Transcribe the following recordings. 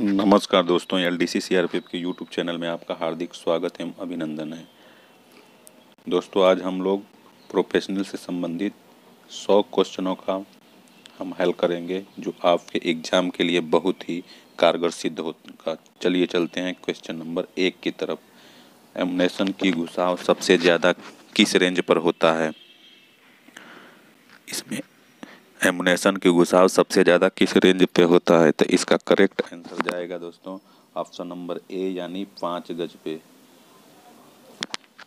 नमस्कार दोस्तों L D C C R P F के यूट्यूब चैनल में आपका हार्दिक स्वागत एवं अभिनंदन है। दोस्तों, आज हम लोग प्रोफेशनल से संबंधित 100 क्वेश्चनों का हम हल करेंगे, जो आपके एग्ज़ाम के लिए बहुत ही कारगर सिद्ध होगा चलिए चलते हैं क्वेश्चन नंबर एक की तरफ़। एमनेशन की घुसाव सबसे ज़्यादा किस रेंज पर होता है? इसमें एमुनेशन की घुसाव सबसे ज़्यादा किस रेंज पे होता है? तो इसका करेक्ट आंसर जाएगा दोस्तों, ऑप्शन नंबर ए यानी पाँच गज पे।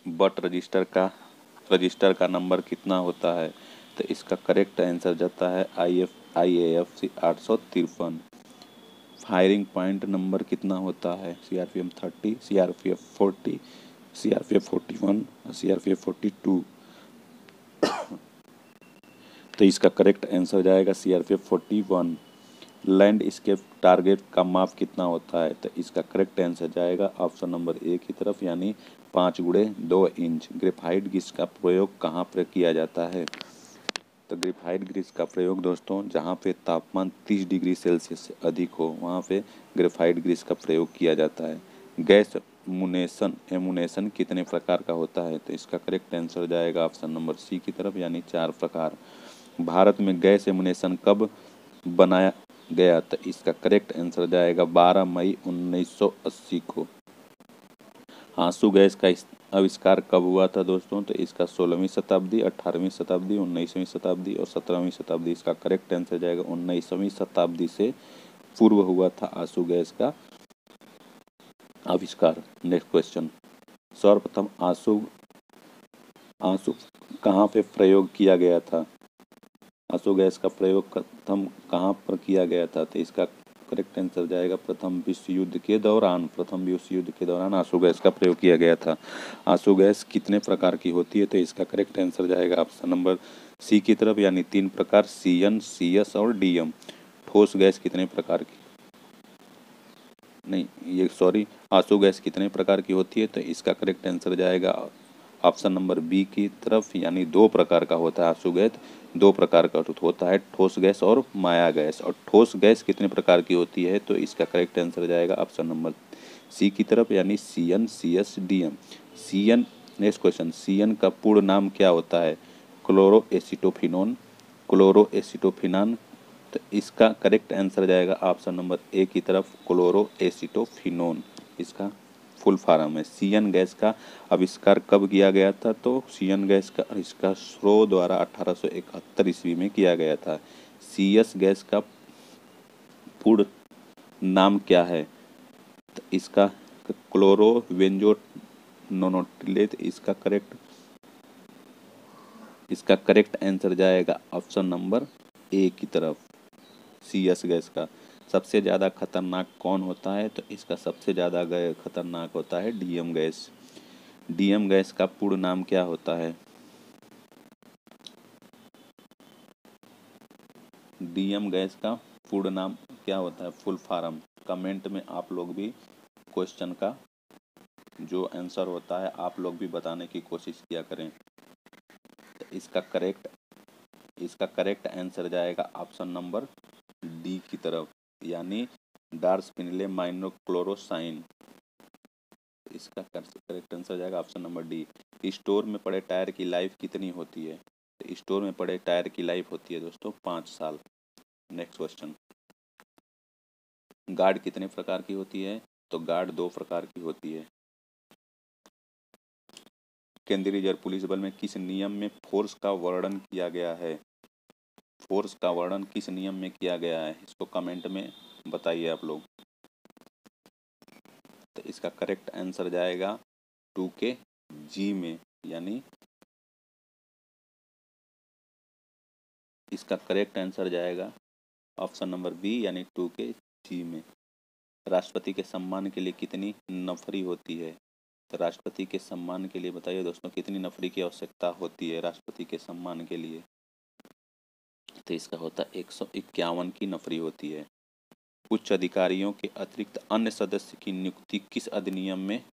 बट रजिस्टर का रजिस्टर का नंबर कितना होता है? तो इसका करेक्ट आंसर जाता है I F I A F C आठ सौ तिरपन। फायरिंग पॉइंट नंबर कितना होता है? C R P M thirty C R P F forty C R P F forty one C R P F forty two. तो इसका correct answer जाएगा C R P F forty one landscape target का माप कितना होता है? तो इसका करेक्ट आंसर जाएगा ऑप्शन नंबर ए की तरफ़, यानी पाँच गुड़े दो इंच ग्रेफाइट ग्रीस का प्रयोग कहाँ पर किया जाता है? तो ग्रेफाइट ग्रीस का प्रयोग दोस्तों, जहाँ पे तापमान 30 डिग्री सेल्सियस से अधिक हो, वहाँ पे ग्रेफाइट ग्रीस का प्रयोग किया जाता है। गैस मुनेशन एमुनेशन कितने प्रकार का होता है? तो इसका करेक्ट आंसर जाएगा ऑप्शन नंबर सी की तरफ़, यानी चार प्रकार। भारत में गैस एमुनेशन कब बनाया गया? तो इसका करेक्ट आंसर जाएगा 12 मई 1980 को। आँसू गैस का आविष्कार कब हुआ था दोस्तों? तो इसका सोलहवीं शताब्दी, अठारहवीं शताब्दी, उन्नीसवीं शताब्दी और सत्रहवीं शताब्दी। इसका करेक्ट आंसर जाएगा उन्नीसवीं शताब्दी से पूर्व हुआ था आँसू गैस का आविष्कार। नेक्स्ट क्वेश्चन सर्वप्रथम आँसू आँसू कहाँ पे प्रयोग किया गया था? आँसू गैस का प्रयोग प्रथम कहाँ पर किया गया था? तो इसका करेक्ट आंसर जाएगा प्रथम विश्व युद्ध के दौरान, प्रथम विश्व युद्ध के दौरान आँसू गैस का प्रयोग किया गया था। आँसू गैस कितने प्रकार की होती है? तो इसका करेक्ट आंसर जाएगा ऑप्शन नंबर सी की तरफ़, यानी तीन प्रकार सी एन सी एस और डी एम ठोस गैस कितने प्रकार की? नहीं, ये सॉरी आँसू गैस कितने प्रकार की होती है? तो इसका करेक्ट आंसर जाएगा ऑप्शन नंबर बी की तरफ़, यानी दो प्रकार का होता है आँसू गैस। दो प्रकार का होता है, ठोस गैस और माया गैस। और ठोस गैस कितने प्रकार की होती है तो इसका करेक्ट आंसर जाएगा ऑप्शन नंबर सी की तरफ़, यानी C N C S D M C N next question C N का पूर्ण नाम क्या होता है? क्लोरो एसिटोफिनोन क्लोरो एसिटोफिनान तो इसका करेक्ट आंसर जाएगा ऑप्शन नंबर ए की तरफ़ क्लोरो एसिटोफिनोन इसका फुल फार्म है। सीएन गैस का आविष्कार कब किया गया था? तो सीएन गैस का, इसका स्रो द्वारा अठारह ईस्वी में किया गया था। सीएस गैस का पूर्ण नाम क्या है? तो इसका क्लोरो वेंजो नोनोटिलेट इसका करेक्ट इसका करेक्ट आंसर जाएगा ऑप्शन नंबर ए की तरफ़। सी एस गैस का सबसे ज़्यादा खतरनाक कौन होता है? तो इसका सबसे ज़्यादा खतरनाक होता है डीएम गैस। डीएम गैस का पूर्ण नाम क्या होता है? डीएम गैस का पूर्ण नाम क्या होता है? Full farm. कमेंट में आप लोग भी क्वेश्चन का जो आंसर होता है, आप लोग भी बताने की कोशिश किया करें। तो इसका करेक्ट इसका करेक्ट आंसर जाएगा ऑप्शन नंबर डी की तरफ़। यानी डार्सपिनिले माइनोक्लोरोसाइन। इसका करेक्ट आंसर हो जाएगा ऑप्शन नंबर डी स्टोर में पड़े टायर की लाइफ कितनी होती है? तो स्टोर में पड़े टायर की लाइफ होती है दोस्तों पाँच साल। नेक्स्ट क्वेश्चन गार्ड कितने प्रकार की होती है? तो गार्ड दो प्रकार की होती है। केंद्रीय रिज़र्व पुलिस बल में किस नियम में फोर्स का वर्णन किया गया है? फोर्स का वर्णन किस नियम में किया गया है, इसको कमेंट में बताइए आप लोग। तो इसका करेक्ट आंसर जाएगा टू के जी में, यानी इसका करेक्ट आंसर जाएगा ऑप्शन नंबर बी यानी टू के जी में। राष्ट्रपति के सम्मान के लिए कितनी नफरी होती है? तो राष्ट्रपति के सम्मान के लिए बताइए दोस्तों, कितनी नफरी की आवश्यकता होती है राष्ट्रपति के सम्मान के लिए? तो इसका होता है, एक सौ इक्यावन की नफरी होती है। उच्च अधिकारियों के अतिरिक्त अन्य सदस्य की नियुक्ति किस अधिनियम में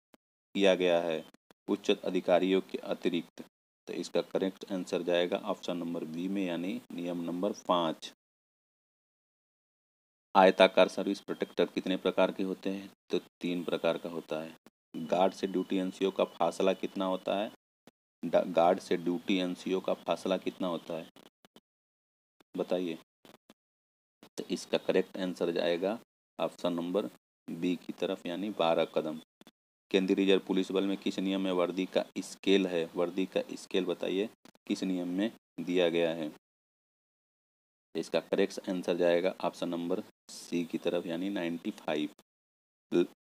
किया गया है? उच्च अधिकारियों के अतिरिक्त। तो इसका करेक्ट आंसर जाएगा ऑप्शन नंबर बी में, यानी नियम नंबर पाँच। आयताकार सर्विस प्रोटेक्टर कितने प्रकार के होते हैं? तो तीन प्रकार का होता है। गार्ड से ड्यूटी एनसीओ का फासला कितना होता है? गार्ड से ड्यूटी एनसीओ का फासला कितना होता है? बताइए। तो इसका करेक्ट आंसर जाएगा ऑप्शन नंबर बी की तरफ़, यानी बारह कदम। केंद्रीय रिज़र्व पुलिस बल में किस नियम में वर्दी का स्केल है? वर्दी का स्केल बताइए, किस नियम में दिया गया है? इसका करेक्ट आंसर जाएगा ऑप्शन नंबर सी की तरफ़, यानी नाइन्टी फाइव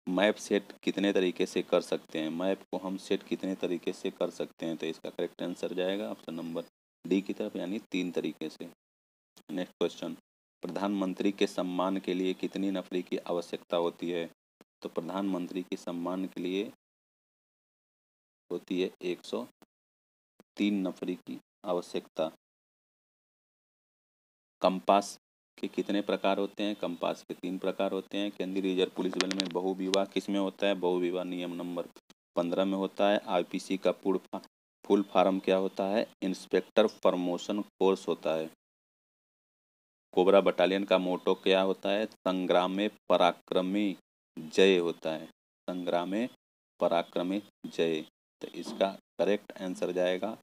मैप सेट कितने तरीके से कर सकते हैं? मैप को हम सेट कितने तरीके से कर सकते हैं? तो इसका करेक्ट आंसर जाएगा ऑप्शन नंबर डी की तरफ़, यानी तीन तरीके से। नेक्स्ट क्वेश्चन प्रधानमंत्री के सम्मान के लिए कितनी नफरी की आवश्यकता होती है? तो प्रधानमंत्री के सम्मान के लिए होती है एक सौ तीन नफरी की आवश्यकता। कंपास के कितने प्रकार होते हैं? कंपास के तीन प्रकार होते हैं। केंद्रीय रिज़र्व पुलिस बल में बहुविवाह किसमें होता है? बहुविवाह नियम नंबर पंद्रह में होता है। आईपीसी का पूर्ण फुल फार्म क्या होता है? इंस्पेक्टर प्रमोशन कोर्स होता है। कोबरा बटालियन का मोटो क्या होता है? संग्राम में पराक्रमी जय होता है। संग्राम में पराक्रमी जय। तो इसका करेक्ट आंसर जाएगा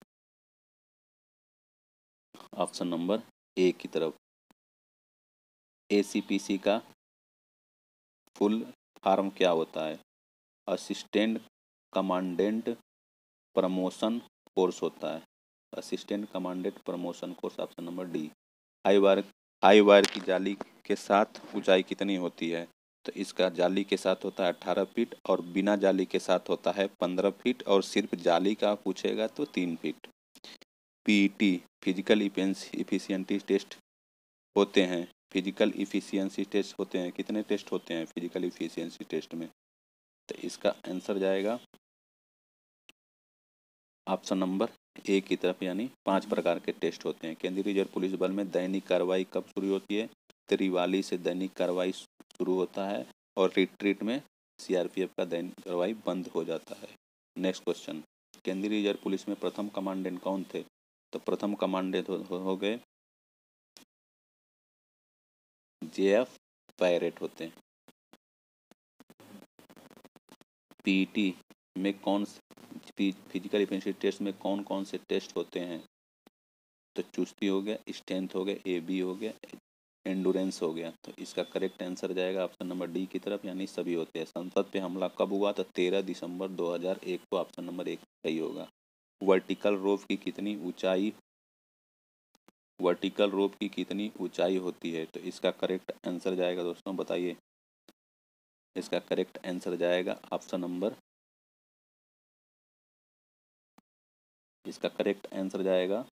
ऑप्शन नंबर ए की तरफ़। एसीपीसी का फुल फार्म क्या होता है? असिस्टेंट कमांडेंट प्रमोशन कोर्स होता है। Assistant commandant promotion course option number D. High wire high wire की जाली के साथ ऊंचाई कितनी होती है? तो इसका जाली के साथ होता है अट्ठारह फीट और बिना जाली के साथ होता है पंद्रह फीट और सिर्फ़ जाली का पूछेगा तो तीन feet. PET physical efficiency test होते हैं। फ़िज़िकल इफिशियंसी टेस्ट होते हैं। कितने टेस्ट होते हैं फ़िज़िकल इफिशियंसी टेस्ट में? तो इसका आंसर जाएगा। ऑप्शन नंबर ए की तरफ़ यानी पाँच प्रकार के टेस्ट होते हैं। केंद्रीय रिज़र्व पुलिस बल में दैनिक कार्रवाई कब शुरू होती है? त्रिवाली से दैनिक कार्रवाई शुरू होता है और रिट्रीट में सीआरपीएफ का दैनिक कार्रवाई बंद हो जाता है। Next question. केंद्रीय रिज़र्व पुलिस में प्रथम कमांडेंट कौन थे? तो प्रथम कमांडेंट हो, गए जेएफ पायरेट होते हैं। पीटी में कौन फ़िज़िकल इफेंसी टेस्ट में कौन कौन से टेस्ट होते हैं? तो चुस्ती हो गया स्ट्रेंथ हो गया ए बी हो गया एंडोरेंस हो गया। तो इसका करेक्ट आंसर जाएगा ऑप्शन नंबर डी की तरफ़, यानी सभी होते हैं। संसद पे हमला कब हुआ? तो तेरह दिसंबर 2001 को ऑप्शन नंबर एक सही होगा। वर्टिकल रोप की कितनी ऊंचाई वर्टिकल रोप की कितनी ऊंचाई होती है? तो इसका करेक्ट आंसर जाएगा दोस्तों, बताइए। इसका करेक्ट आंसर जाएगा ऑप्शन नंबर इसका करेक्ट आंसर जाएगा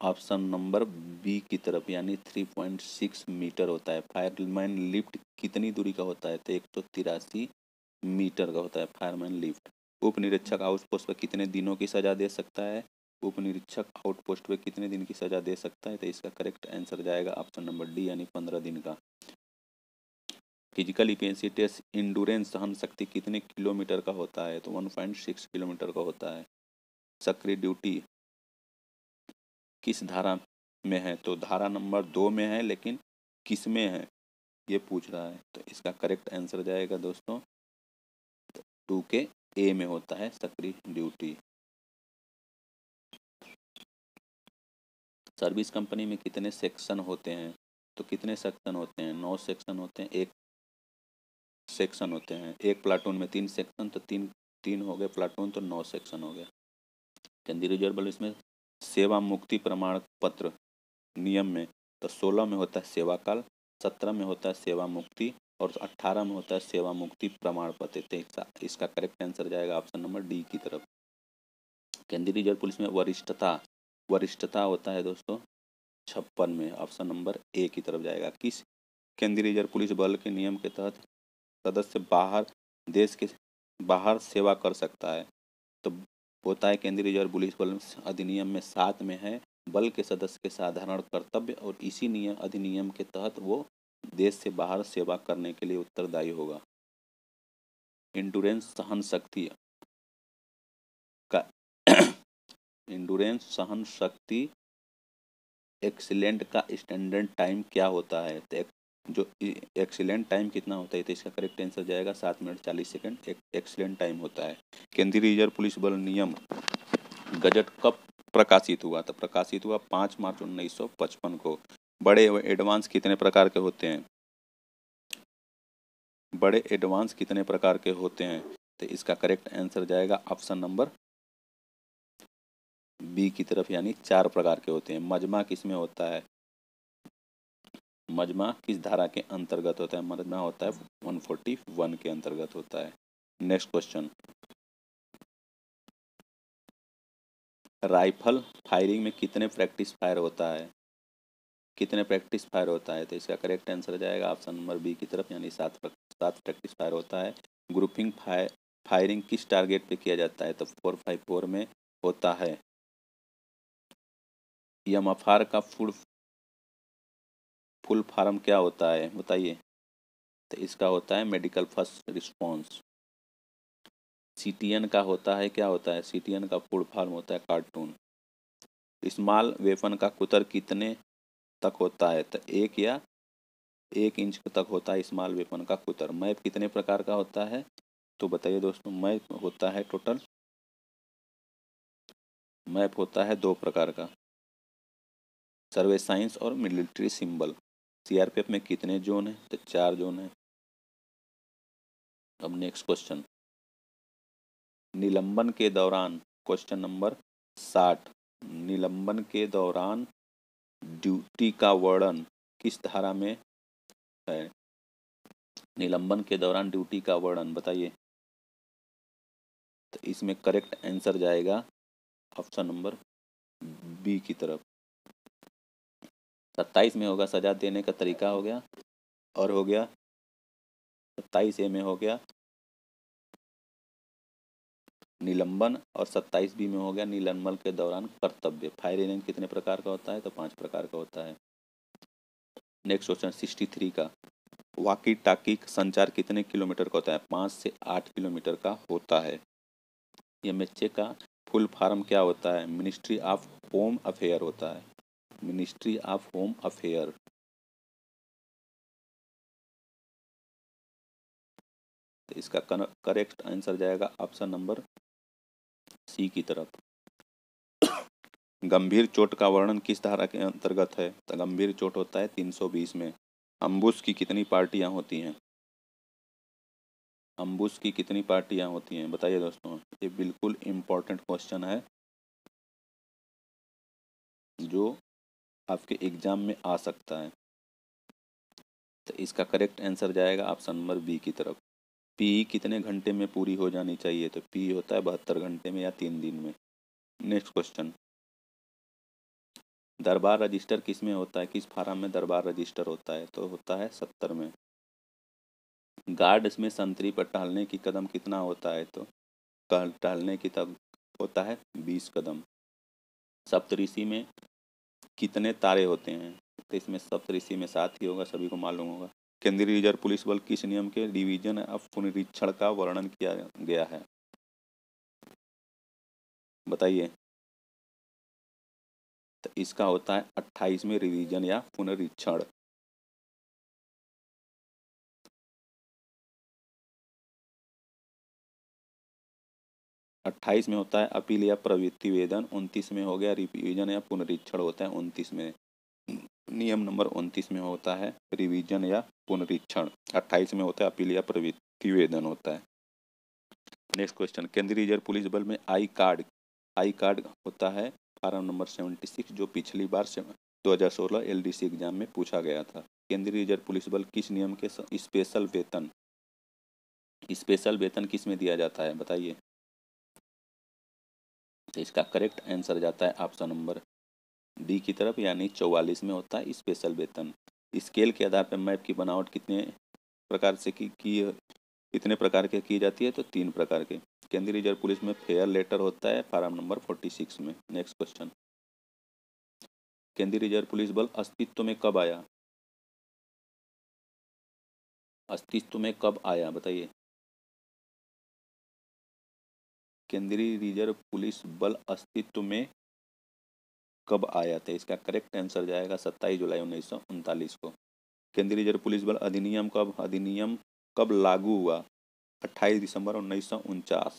ऑप्शन नंबर बी की तरफ़, यानी 3.6 मीटर होता है। फायरमैन लिफ्ट कितनी दूरी का होता है? तो एक सौ तिरासी मीटर का होता है फायरमैन लिफ्ट उप निरीक्षक आउटपोस्ट पर कितने दिनों की सजा दे सकता है? उप निरीक्षक आउटपोस्ट पर कितने दिन की सजा दे सकता है? तो इसका करेक्ट आंसर जाएगा ऑप्शन नंबर डी यानी पंद्रह दिन का। फ़िज़िकल इफिशियंसी टेस्ट इंडोरेंस सहन शक्ति कितने किलोमीटर का होता है? तो वन पॉइंट सिक्स किलोमीटर का होता है। सक्रिय ड्यूटी किस धारा में है? तो धारा नंबर दो में है, लेकिन किसमें है? ये पूछ रहा है। तो इसका करेक्ट आंसर जाएगा दोस्तों। टू के ए में होता है सक्रिय ड्यूटी। सर्विस कंपनी में कितने सेक्शन होते हैं? तो कितने सेक्शन होते हैं? नौ सेक्शन होते हैं। एक सेक्शन होते हैं। एक प्लाटून में तीन सेक्शन तो तीन तीन हो गए प्लाटून तो नौ सेक्शन हो गया। केंद्रीय रिज़र्व बल, इसमें सेवा मुक्ति प्रमाण पत्र नियम में तो सोलह में होता है सेवा काल, सत्रह में होता है सेवा मुक्ति, और अट्ठारह में होता है सेवा मुक्ति प्रमाण पत्र। तो इसका करेक्ट आंसर जाएगा ऑप्शन नंबर डी की तरफ़। केंद्रीय रिज़र्व पुलिस में वरिष्ठता वरिष्ठता होता है दोस्तों, छप्पन में ऑप्शन नंबर ए की तरफ़ जाएगा। किस केंद्रीय रिज़र्व पुलिस बल के नियम के तहत सदस्य बाहर, देश के बाहर सेवा कर सकता है। तो होता है केंद्रीय रिज़र्व पुलिस बल अधिनियम में सात में है, बल के सदस्य के साधारण कर्तव्य और इसी नियम अधिनियम के तहत वो देश से बाहर सेवा करने के लिए उत्तरदायी होगा। इंडोरेंस सहन शक्ति का इंडोरेंस सहन शक्ति एक्सीलेंट का स्टैंडर्ड टाइम क्या होता है? तो जो एक्सीलेंट टाइम कितना होता है तो इसका करेक्ट आंसर जाएगा, सात मिनट चालीस सेकंड एक एक्सीलेंट टाइम होता है। केंद्रीय रिज़र्व पुलिस बल नियम, गजट कब प्रकाशित हुआ? तो प्रकाशित हुआ पाँच मार्च उन्नीस सौ पचपन को। बड़े एडवांस कितने प्रकार के होते हैं? बड़े एडवांस कितने प्रकार के होते हैं? तो इसका करेक्ट आंसर जाएगा ऑप्शन नंबर बी की तरफ़, यानी चार प्रकार के होते हैं। मजमा किसमें होता है? मजमा किस धारा के अंतर्गत होता है? मजमा होता है 141 के अंतर्गत होता है। Next question. राइफल फायरिंग में कितने प्रैक्टिस फायर होता है? कितने प्रैक्टिस फायर होता है? तो इसका करेक्ट आंसर जाएगा ऑप्शन नंबर बी की तरफ़, यानी सात सात प्रैक्टिस फायर होता है। ग्रुपिंग फायर फायरिंग किस टारगेट पे किया जाता है? तो फोर फाइव फोर में होता है। यमफार का फुल फुल फार्म क्या होता है, बताइए। तो इसका होता है मेडिकल फ़र्स्ट रिस्पॉन्स। सी का होता है, क्या होता है? सीटीएन का फुल फार्म होता है कार्टून। स्मॉल वेपन का कुतर कितने तक होता है? तो एक या एक इंच तक होता है स्मॉल वेपन का कुतर। मैप कितने प्रकार का होता है? तो बताइए दोस्तों, मैप होता है टोटल। मैप होता है दो प्रकार का। सर्वे साइंस और मिलिट्री सिंबल। सीआरपीएफ में कितने जोन हैं? तो चार जोन हैं। अब नेक्स्ट क्वेश्चन निलंबन के दौरान क्वेश्चन नंबर साठ. निलंबन के दौरान ड्यूटी का वर्णन किस धारा में है? निलंबन के दौरान ड्यूटी का वर्णन, बताइए। तो इसमें करेक्ट आंसर जाएगा ऑप्शन नंबर बी की तरफ़। सत्ताईस में होगा, सजा देने का तरीका हो गया और हो गया सत्ताईस ए में हो गया निलंबन और सत्ताईस बी में हो गया निलंबन के दौरान कर्तव्य। फायर इंजन कितने प्रकार का होता है? तो पाँच प्रकार का होता है। नेक्स्ट क्वेश्चन सिक्सटी थ्री का। वाकी टाकी संचार कितने किलोमीटर का होता है? पाँच से आठ किलोमीटर का होता है। एम का फुल फार्म क्या होता है? मिनिस्ट्री ऑफ़ होम अफेयर होता है। मिनिस्ट्री ऑफ़ होम अफेयर तो इसका करेक्ट आंसर जाएगा ऑप्शन नंबर सी की तरफ़। गंभीर चोट का वर्णन किस धारा के अंतर्गत है? तो गंभीर चोट होता है 320 में। अम्बुस की कितनी पार्टियाँ होती हैं? अम्बुस की कितनी पार्टियाँ होती हैं? बताइए दोस्तों, ये बिल्कुल इम्पोर्टेंट क्वेश्चन है। जो आपके एग्ज़ाम में आ सकता है। तो इसका करेक्ट आंसर जाएगा ऑप्शन नंबर बी की तरफ़। पी कितने घंटे में पूरी हो जानी चाहिए? तो पी होता है बहत्तर घंटे में या तीन दिन में। नेक्स्ट क्वेश्चन दरबार रजिस्टर किसमें होता है? किस फार्म में दरबार रजिस्टर होता है? तो होता है सत्तर में। गार्ड में संतरी पर टहलने की कदम कितना होता है? तो टहलने की तब होता है बीस कदम। सप्तऋषि में कितने तारे होते हैं? तो इसमें सप्तऋषि में साथ ही होगा, सभी को मालूम होगा। केंद्रीय रिज़र्व पुलिस बल किस नियम के डिवीज़न ऑफ़ पुनरीक्षण का वर्णन किया गया है? बताइए। तो इसका होता है अट्ठाईसवें रिवीजन या पुनरीक्षण। अट्ठाईस में होता है, अपील या प्रवृत्ति वेदन, उनतीस में हो गया रिवीजन या पुनरीक्षण होता है, उनतीस में। नियम नंबर उनतीस में होता है रिवीजन या पुनरीक्षण। अट्ठाईस में होता है, अपील या प्रवृत्ति वेदन होता है। नेक्स्ट क्वेश्चन केंद्रीय रिज़र्व पुलिस बल में आई कार्ड। आई कार्ड होता है, फार्म नंबर सेवेंटी सिक्स, जो पिछली बार दो हज़ार सोलह एल एग्ज़ाम में पूछा गया था। केंद्रीय रिज़र्व पुलिस बल किस नियम के स्पेशल वेतन? स्पेशल वेतन किसमें दिया जाता है, बताइए। तो इसका करेक्ट आंसर जाता है ऑप्शन नंबर डी की तरफ़ यानी चौवालीस में होता है स्पेशल वेतन। स्केल के आधार पर मैप की बनावट कितने प्रकार से की, की कितने प्रकार के की जाती है? तो तीन प्रकार के। केंद्रीय रिज़र्व पुलिस में फेयर लेटर होता है फार्म नंबर फोर्टी सिक्स में। नेक्स्ट क्वेश्चन केंद्रीय रिज़र्व पुलिस बल अस्तित्व में कब आया? अस्तित्व में कब आया? बताइए। केंद्रीय रिज़र्व पुलिस बल अस्तित्व में कब आया था? इसका करेक्ट आंसर जाएगा सत्ताईस जुलाई उन्नीस सौ उनतालीस को। केंद्रीय रिज़र्व पुलिस बल अधिनियम कब अधिनियम कब लागू हुआ? 28 दिसंबर उन्नीस सौ उनचास।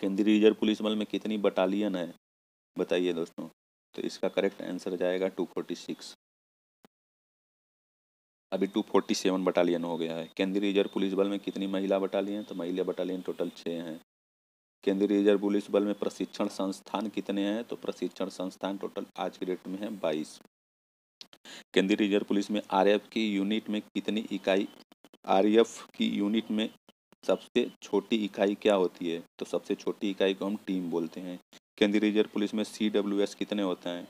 केंद्रीय रिज़र्व पुलिस बल में कितनी बटालियन है? बताइए दोस्तों। तो इसका करेक्ट आंसर जाएगा 246 अभी 247 बटालियन हो गया है। केंद्रीय रिज़र्व पुलिस बल में कितनी महिला बटालियन तो महिला बटालियन टोटल छः हैं। केंद्रीय रिज़र्व पुलिस बल में प्रशिक्षण संस्थान कितने हैं? तो प्रशिक्षण संस्थान टोटल आज के डेट में है बाईस। केंद्रीय रिज़र्व पुलिस में आर की यूनिट में कितनी इकाई आर की यूनिट में सबसे छोटी इकाई क्या होती है? तो सबसे छोटी इकाई को हम टीम बोलते हैं। केंद्रीय रिज़र्व पुलिस में सी डब्ल्यू एस कितने होते हैं?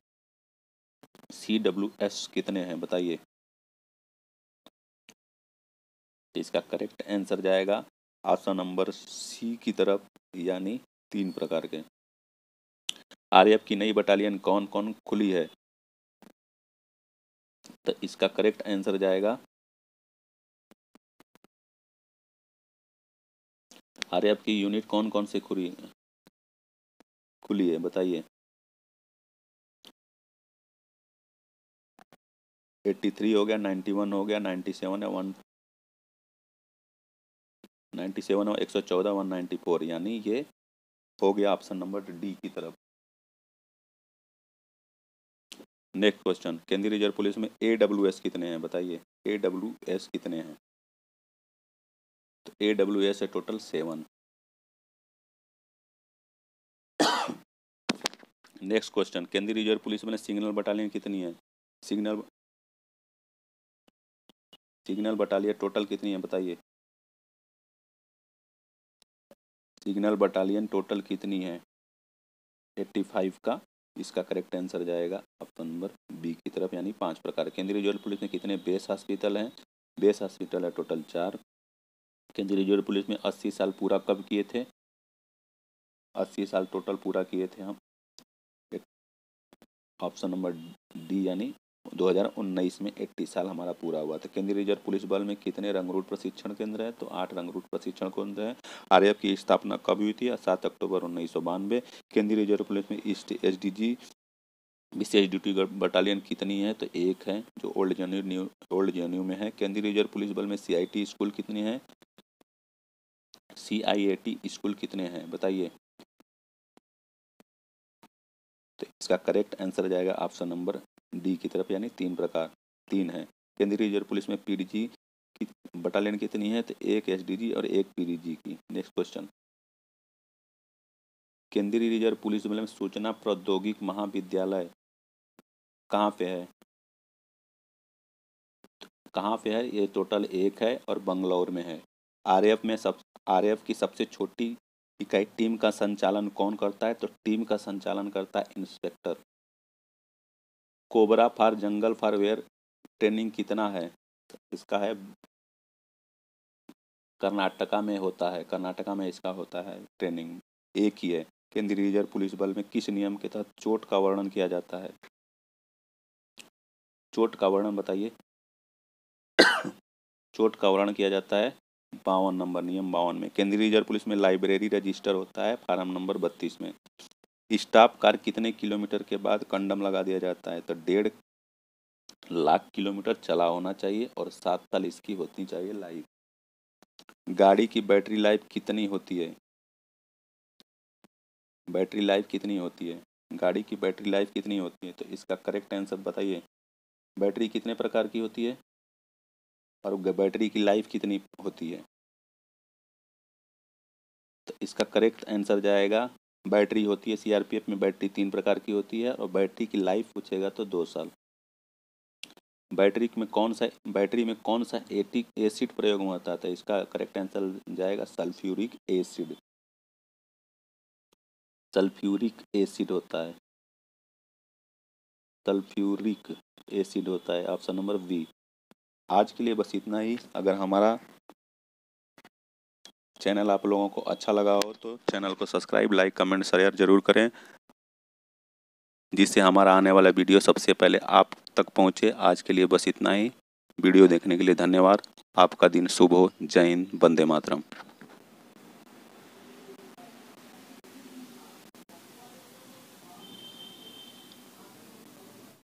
सी डब्ल्यू एस कितने हैं? बताइए। इसका करेक्ट आंसर जाएगा ऑप्शन नंबर सी की तरफ़, यानी तीन प्रकार के। आरएफ की नई बटालियन कौन कौन खुली है? तो इसका करेक्ट आंसर जाएगा आरएफ की यूनिट कौन कौन से खुली खुली है, बताइए। एट्टी थ्री हो गया नाइन्टी वन हो गया नाइन्टी सेवन है वन नाइन्टी सेवन और एक सौ चौदह वन नाइन्टी फोर यानी ये हो गया ऑप्शन नंबर डी की तरफ़। नेक्स्ट क्वेश्चन केंद्रीय रिज़र्व पुलिस में ए डब्ल्यू एस कितने हैं, बताइए। ए डब्ल्यू एस कितने हैं? तो ए डब्ल्यू एस है टोटल सेवन नेक्स्ट क्वेश्चन केंद्रीय रिज़र्व पुलिस में सिग्नल बटालियन कितनी है? सिग्नल सिग्नल बटालियन टोटल कितनी है, बताइए। सिग्नल बटालियन टोटल कितनी है? 85 का, इसका करेक्ट आंसर जाएगा ऑप्शन नंबर बी की तरफ़, यानी पाँच प्रकार केंद्रीय रिज़र्व पुलिस में कितने बेस हॉस्पिटल हैं? बेस हॉस्पिटल है टोटल चार। केंद्रीय रिज़र्व पुलिस में 80 साल पूरा कब किए थे? 80 साल टोटल पूरा किए थे हम। ऑप्शन नंबर डी, यानी 2019 में 80 साल हमारा पूरा हुआ था। केंद्रीय रिज़र्व पुलिस बल में कितने रंगरूट प्रशिक्षण केंद्र है? तो आठ रंगरूट प्रशिक्षण केंद्र है। आर की स्थापना कब हुई थी? सात अक्टूबर उन्नीस केंद्रीय रिज़र्व पुलिस में ईस्ट एस विशेष ड्यूटी बटालियन कितनी है? तो एक है, जो ओल्ड जेन्यू न्यू, ओल्ड जेन्यू में है। केंद्रीय रिज़र्व पुलिस बल में सी स्कूल कितने हैं? सी स्कूल कितने हैं? बताइए। तो इसका करेक्ट आंसर जाएगा ऑप्शन नंबर डी की तरफ़, यानी तीन प्रकार, तीन है। केंद्रीय रिज़र्व पुलिस में पीडीजी की बटालियन कितनी है? तो एक एसडीजी और एक पीडीजी की। Next question. केंद्रीय रिज़र्व पुलिस बल में सूचना प्रौद्योगिक महाविद्यालय कहाँ पे है? कहाँ पे है? ये टोटल एक है और बंगलौर में है। आरएफ में सब आरएफ की सबसे छोटी इकाई टीम का संचालन कौन करता है? तो टीम का संचालन करता है inspector. Cobra for jungle, warfare, training कितना है? तो इसका है कर्नाटका में होता है, कर्नाटका में इसका होता है ट्रेनिंग। एक ही है, केंद्रीय रिज़र्व पुलिस बल में किस नियम के तहत चोट का वर्णन किया जाता है? चोट का वर्णन बताइए। चोट का वर्णन किया जाता है बावन नंबर नियम बावन में। केंद्रीय रिज़र्व पुलिस में लाइब्रेरी रजिस्टर होता है फार्म नंबर बत्तीस में। स्टाफ कार कितने किलोमीटर के बाद कंडम लगा दिया जाता है? तो डेढ़ लाख किलोमीटर चला होना चाहिए और सात साल इसकी होती चाहिए लाइफ। गाड़ी की बैटरी लाइफ कितनी होती है? बैटरी लाइफ कितनी होती है? गाड़ी की बैटरी लाइफ कितनी होती है? तो इसका करेक्ट आंसर बताइए। बैटरी कितने प्रकार की होती है? और बैटरी की लाइफ कितनी होती है? तो इसका करेक्ट आंसर जाएगा बैटरी होती है सीआरपीएफ में बैटरी तीन प्रकार की होती है और बैटरी की लाइफ पूछेगा तो दो साल। बैटरी में कौन सा, बैटरी में कौन सा एटिक एसिड प्रयोग होता था इसका करेक्ट आंसर जाएगा सल्फ्यूरिक एसिड। सल्फ्यूरिक एसिड होता है। सल्फ्यूरिक एसिड होता है, ऑप्शन नंबर बी आज के लिए बस इतना ही। अगर हमारा चैनल आप लोगों को अच्छा लगा हो तो चैनल को सब्सक्राइब, लाइक, कमेंट, शेयर ज़रूर करें, जिससे हमारा आने वाला वीडियो सबसे पहले आप तक पहुँचे। आज के लिए बस इतना ही। वीडियो देखने के लिए धन्यवाद। आपका दिन शुभ हो। जय हिंद, वंदे मातरम।